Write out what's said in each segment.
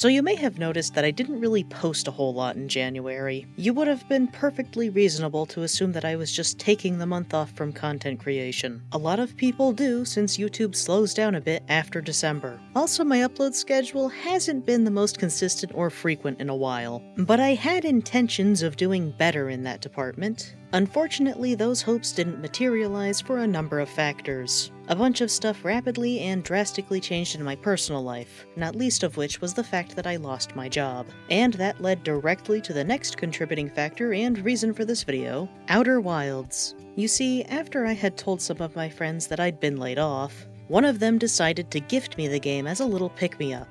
So you may have noticed that I didn't really post a whole lot in January. You would have been perfectly reasonable to assume that I was just taking the month off from content creation. A lot of people do since YouTube slows down a bit after December. Also, my upload schedule hasn't been the most consistent or frequent in a while, but I had intentions of doing better in that department. Unfortunately, those hopes didn't materialize for a number of factors. A bunch of stuff rapidly and drastically changed in my personal life, not least of which was the fact that I lost my job. And that led directly to the next contributing factor and reason for this video, Outer Wilds. You see, after I had told some of my friends that I'd been laid off, one of them decided to gift me the game as a little pick-me-up.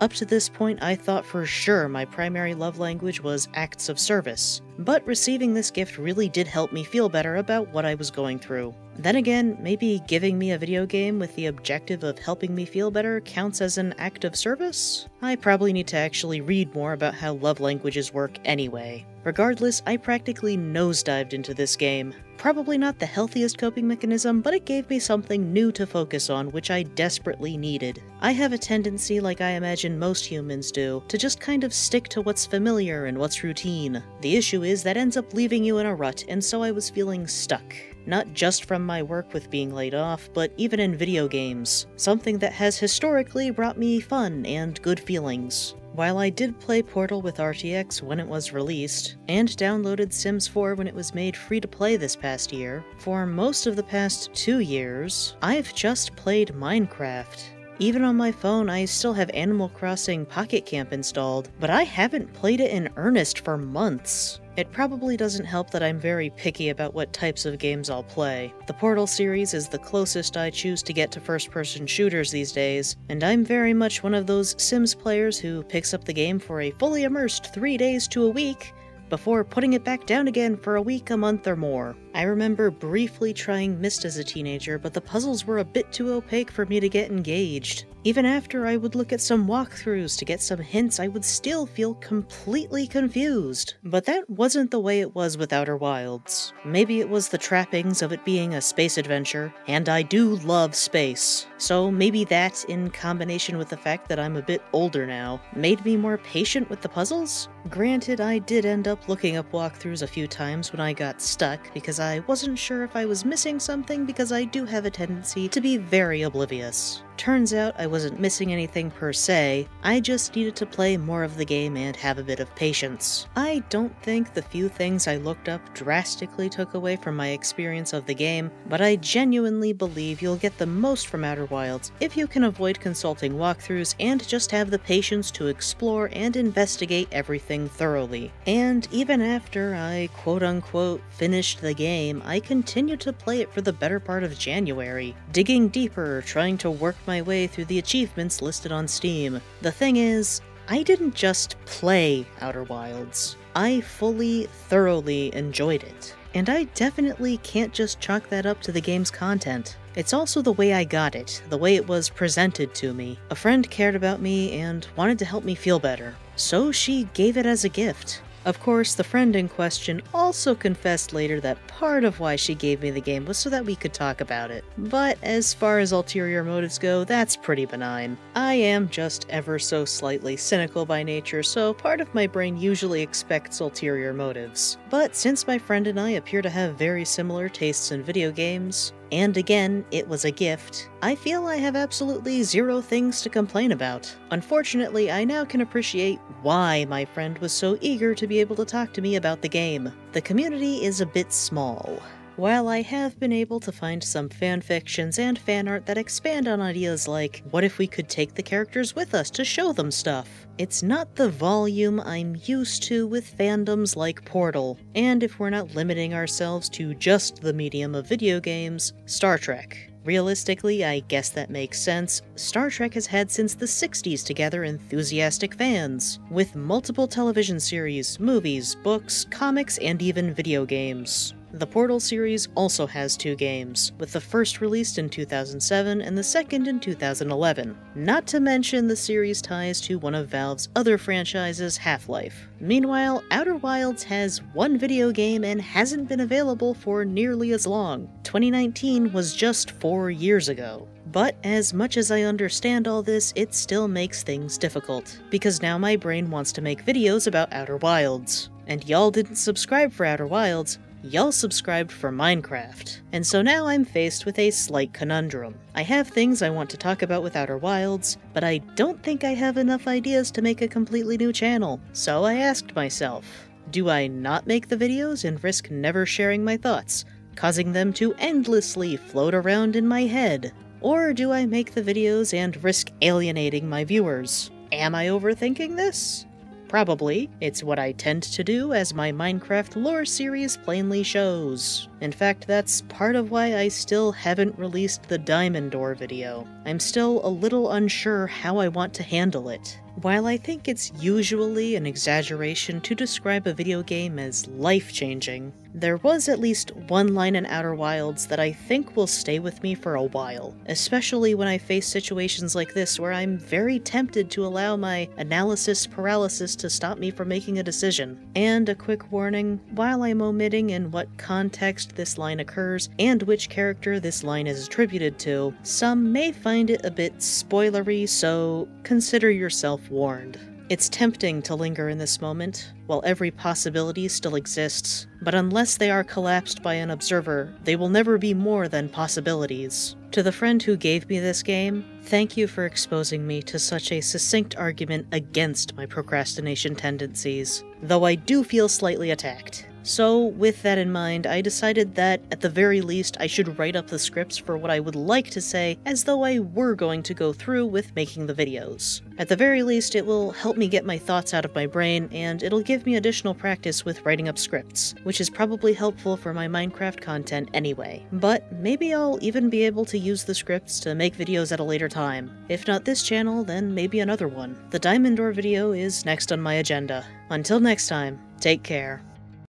Up to this point, I thought for sure my primary love language was acts of service, but receiving this gift really did help me feel better about what I was going through. Then again, maybe giving me a video game with the objective of helping me feel better counts as an act of service? I probably need to actually read more about how love languages work anyway. Regardless, I practically nosedived into this game. Probably not the healthiest coping mechanism, but it gave me something new to focus on, which I desperately needed. I have a tendency, like I imagine most humans do, to just kind of stick to what's familiar and what's routine. The issue is that ends up leaving you in a rut, and so I was feeling stuck. Not just from my work with being laid off, but even in video games, something that has historically brought me fun and good feelings. While I did play Portal with RTX when it was released, and downloaded Sims 4 when it was made free to play this past year, for most of the past two years, I've just played Minecraft. Even on my phone, I still have Animal Crossing Pocket Camp installed, but I haven't played it in earnest for months. It probably doesn't help that I'm very picky about what types of games I'll play. The Portal series is the closest I choose to get to first person shooters these days, and I'm very much one of those Sims players who picks up the game for a fully immersed three days to a week before putting it back down again for a week, a month, or more. I remember briefly trying Myst as a teenager, but the puzzles were a bit too opaque for me to get engaged. Even after I would look at some walkthroughs to get some hints, I would still feel completely confused. But that wasn't the way it was with Outer Wilds. Maybe it was the trappings of it being a space adventure, and I do love space. So maybe that, in combination with the fact that I'm a bit older now, made me more patient with the puzzles? Granted, I did end up looking up walkthroughs a few times when I got stuck because I wasn't sure if I was missing something because I do have a tendency to be very oblivious. Turns out I wasn't missing anything per se, I just needed to play more of the game and have a bit of patience. I don't think the few things I looked up drastically took away from my experience of the game, but I genuinely believe you'll get the most from Outer Wilds if you can avoid consulting walkthroughs and just have the patience to explore and investigate everything thoroughly. And even after I quote unquote finished the game, I continued to play it for the better part of January, digging deeper, trying to work my way through the achievements listed on Steam. The thing is, I didn't just play Outer Wilds. I fully, thoroughly enjoyed it. And I definitely can't just chalk that up to the game's content. It's also the way I got it, the way it was presented to me. A friend cared about me and wanted to help me feel better, so she gave it as a gift. Of course, the friend in question also confessed later that part of why she gave me the game was so that we could talk about it. But as far as ulterior motives go, that's pretty benign. I am just ever so slightly cynical by nature, so part of my brain usually expects ulterior motives. But since my friend and I appear to have very similar tastes in video games, and again, it was a gift, I feel I have absolutely zero things to complain about. Unfortunately, I now can appreciate why my friend was so eager to be able to talk to me about the game. The community is a bit small. While I have been able to find some fanfictions and fan art that expand on ideas like, what if we could take the characters with us to show them stuff? It's not the volume I'm used to with fandoms like Portal, and if we're not limiting ourselves to just the medium of video games, Star Trek. Realistically, I guess that makes sense. Star Trek has had since the 60s to gather enthusiastic fans, with multiple television series, movies, books, comics, and even video games. The Portal series also has two games, with the first released in 2007 and the second in 2011, not to mention the series ties to one of Valve's other franchises, Half-Life. Meanwhile, Outer Wilds has one video game and hasn't been available for nearly as long. 2019 was just four years ago. But as much as I understand all this, it still makes things difficult, because now my brain wants to make videos about Outer Wilds. And y'all didn't subscribe for Outer Wilds, y'all subscribed for Minecraft. And so now I'm faced with a slight conundrum. I have things I want to talk about with Outer Wilds, but I don't think I have enough ideas to make a completely new channel. So I asked myself, do I not make the videos and risk never sharing my thoughts, causing them to endlessly float around in my head? Or do I make the videos and risk alienating my viewers? Am I overthinking this? Probably. It's what I tend to do, as my Minecraft lore series plainly shows. In fact, that's part of why I still haven't released the Diamond Door video. I'm still a little unsure how I want to handle it. While I think it's usually an exaggeration to describe a video game as life changing, there was at least one line in Outer Wilds that I think will stay with me for a while, especially when I face situations like this where I'm very tempted to allow my analysis paralysis to stop me from making a decision. And a quick warning while I'm omitting in what context this line occurs and which character this line is attributed to, some may find it a bit spoilery, so consider yourself warned. It's tempting to linger in this moment, while every possibility still exists, but unless they are collapsed by an observer, they will never be more than possibilities. To the friend who gave me this game, thank you for exposing me to such a succinct argument against my procrastination tendencies, though I do feel slightly attacked. So, with that in mind, I decided that, at the very least, I should write up the scripts for what I would like to say as though I were going to go through with making the videos. At the very least, it will help me get my thoughts out of my brain, and it'll give me additional practice with writing up scripts, which is probably helpful for my Minecraft content anyway. But maybe I'll even be able to use the scripts to make videos at a later time. If not this channel, then maybe another one. The Diamond Door video is next on my agenda. Until next time, take care.